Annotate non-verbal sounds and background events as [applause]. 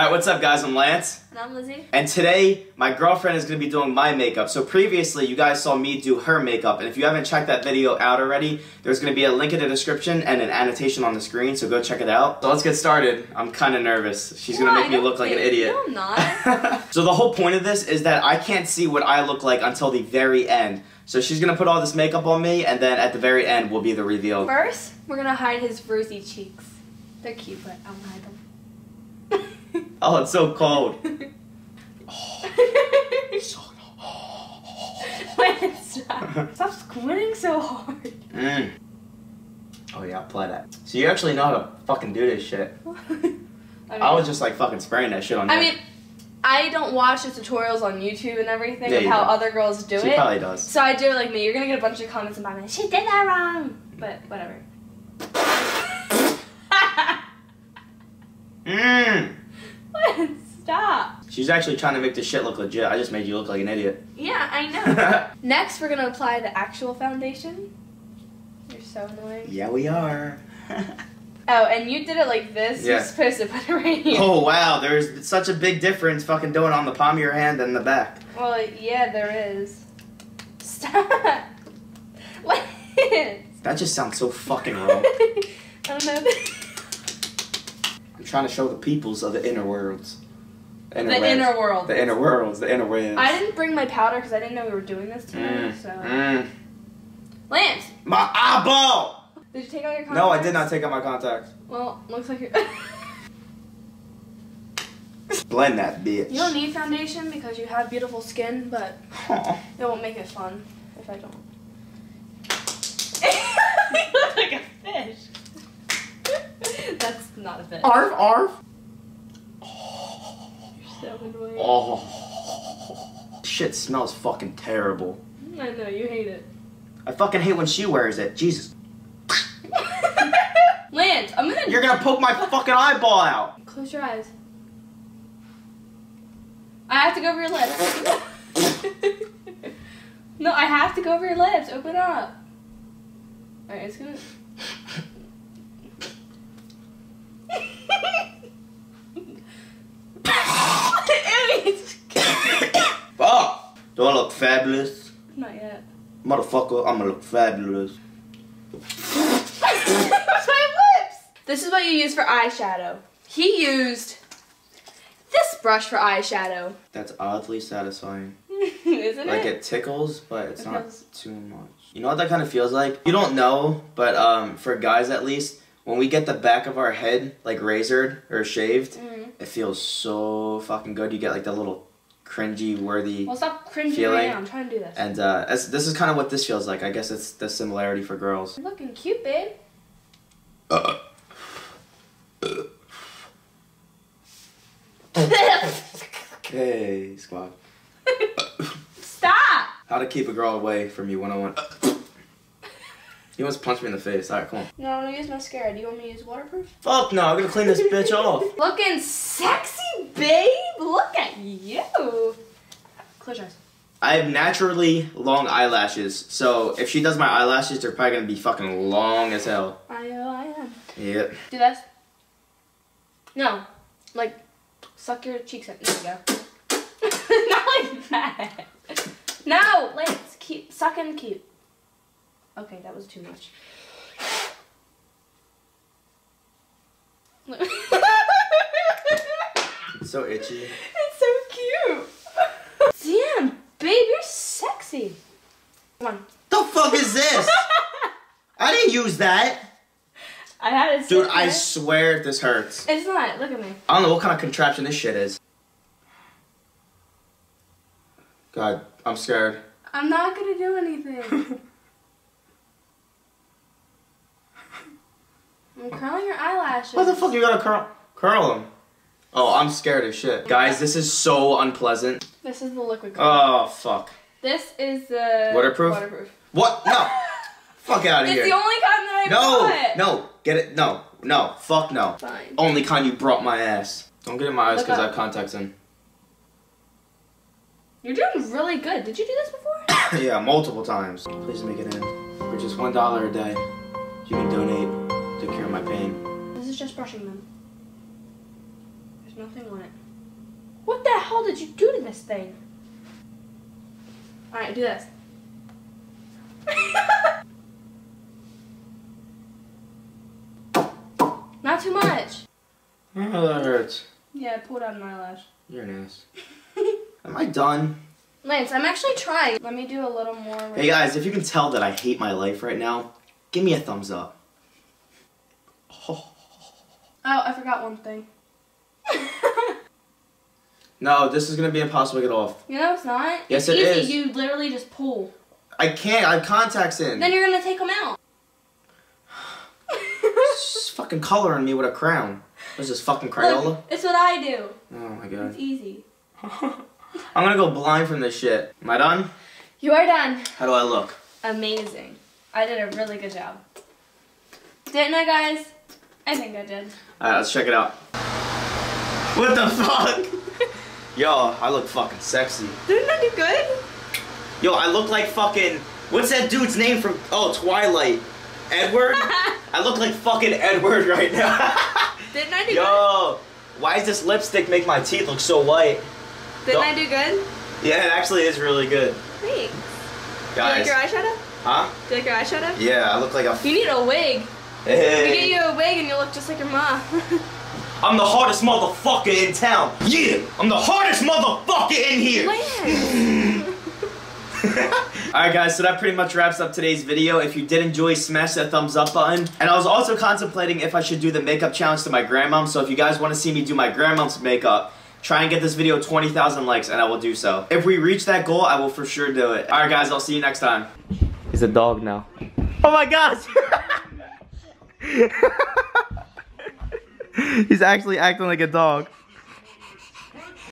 Alright, what's up guys? I'm Lance. And I'm Lizzie. And today, my girlfriend is going to be doing my makeup. So previously, you guys saw me do her makeup. And if you haven't checked that video out already, there's going to be a link in the description and an annotation on the screen. So go check it out. So let's get started. I'm kind of nervous. She's going to make me look like an idiot. No, I'm not. [laughs] so the whole point of this is that I can't see what I look like until the very end. So she's going to put all this makeup on me, and then at the very end will be the reveal. First, we're gonna hide his rosy cheeks. They're cute, but I won't hide them. Oh, it's so cold. [laughs] [laughs] Wait, stop. Stop squinting so hard. Mm. Oh yeah, apply that. So you actually know how to fucking do this shit. [laughs] I I was just like fucking spraying that shit on I you. mean, I don't watch the tutorials on YouTube and everything Yeah, of how don't. other girls do she it. probably does. So I do it like me. You're gonna get a bunch of comments about me. She did that wrong. But whatever. Mmm. What? [laughs] Stop. She's actually trying to make this shit look legit. I just made you look like an idiot. Yeah, I know. [laughs] Next, we're gonna apply the actual foundation. You're so annoying. yeah, we are. [laughs] Oh, and you did it like this. Yeah. You're supposed to put it right here. oh wow, there's such a big difference fucking doing it on the palm of your hand and the back. Well, yeah, there is. Stop. What? That just sounds so fucking wrong. I don't know. Trying to show the peoples of the inner worlds. the webs. inner world. The inner worlds, the inner ways. I didn't bring my powder because I didn't know we were doing this today. Mm, So, mm. Lance, My eyeball! did you take out your contacts? No, I did not take out my contacts. Well, looks like you're. [laughs] Blend that bitch. you don't need foundation because you have beautiful skin, but [laughs] it won't make it fun if I don't. you look like a fish. That's not a fish. Arf, arf. You're so annoying. Oh. Shit smells fucking terrible. I know you hate it. I fucking hate when she wears it. Jesus. [laughs] Lance, I'm gonna. You're gonna poke my fucking eyeball out. Close your eyes. I have to go over your lips. [laughs] no, I have to go over your lips. Open up. Alright, it's gonna. Fuck. Do I look fabulous? Not yet. Motherfucker, I'm gonna look fabulous. [laughs] my lips! This is what you use for eyeshadow. He used this brush for eyeshadow. That's oddly satisfying. [laughs] Isn't Like it? Like it tickles, but it's It not feels- too much. You know what that kind of feels like? You don't know, but um, for guys at least, when we get the back of our head like razored or shaved, Mm. it feels so fucking good. You get like that little cringy worthy Well, stop cringing Feeling. right now. I'm trying to do this. and uh, this is kind of what this feels like. I guess it's the similarity for girls. You're looking cute, babe. [laughs] Hey, squad. Stop! How to keep a girl away from you 101. He wants [laughs] to punch me in the face. Alright, come on. No, I'm gonna use mascara. Do you want me to use waterproof? Fuck no, I'm gonna clean this bitch off. [laughs] Looking sexy, babe. Look at you. Close your eyes. I have naturally long eyelashes, so if she does my eyelashes, they're probably gonna be fucking long as hell. I know I am. Yep. Do this. No, like suck your cheeks in. There you go. [laughs] Not like that. No, let's keep suck and keep. Okay, that was too much. So itchy. [laughs] It's so cute. Damn, babe, you're sexy. Come on. The fuck is this? I didn't use that. I had it. Dude, I swear this hurts. It's not. Look at me. I don't know what kind of contraption this shit is. God, I'm scared. I'm not gonna do anything. [laughs] I'm curling your eyelashes. What the fuck you gotta curl, curl them? Oh, I'm scared as shit. Guys, this is so unpleasant. This is the liquid color. Oh, fuck. this is the Waterproof? Waterproof. What? No. [laughs] fuck out of It's here. the only I No, bought. no, get it. No, no, fuck no. Fine. Only kind you brought my ass. Don't get in my eyes because I have contacts in. You're doing really good. Did you do this before? [coughs] yeah, multiple times. Please make it end. For just one dollar a day, you can donate to cure my pain. This is just brushing them. There's Nothing on it. What the hell did you do to this thing? Alright, do this. [laughs] Not too much. Oh, that hurts. Yeah, I pulled out an eyelash. You're an ass. [laughs] Am I done? Lance, I'm actually trying. Let me do a little more. Hey guys, if you can tell that I hate my life right now, give me a thumbs up. Oh, I forgot one thing. [laughs] No, this is gonna be impossible to get off. you know it's not. Yes, it's it easy. is. You literally just pull. I can't. I have contacts in. Then you're gonna take them out. Fucking coloring me with a crown. What is this fucking Crayola? Look, it's what I do. Oh my god. It's easy. [laughs] I'm gonna go blind from this shit. Am I done? You are done. How do I look? Amazing. I did a really good job. Didn't I, guys? I think I did. Alright, let's check it out. What the fuck? [laughs] Yo, I look fucking sexy. Didn't I do good? Yo, I look like fucking. What's that dude's name from? Oh, Twilight. Edward? [laughs] I look like fucking Edward [laughs] right now. Didn't I do good? Yo, why does this lipstick make my teeth look so white? Didn't don't- I do good? Yeah, it actually is really good. Thanks. Guys. Do you like your eyeshadow? Huh? Do you like your eyeshadow? Yeah, I look like a. You need a wig. Hey. We get you a wig and you'll look just like your mom. [laughs] I'm the hardest motherfucker in town. Yeah, I'm the hardest motherfucker in here. Lance. [laughs] Alright guys, so that pretty much wraps up today's video. If you did enjoy, smash that thumbs up button. And I was also contemplating if I should do the makeup challenge to my grandmom. So if you guys want to see me do my grandmom's makeup, try and get this video 20,000 likes and I will do so. If we reach that goal, I will for sure do it. Alright guys, I'll see you next time. He's a dog now. Oh my gosh! [laughs] He's actually acting like a dog.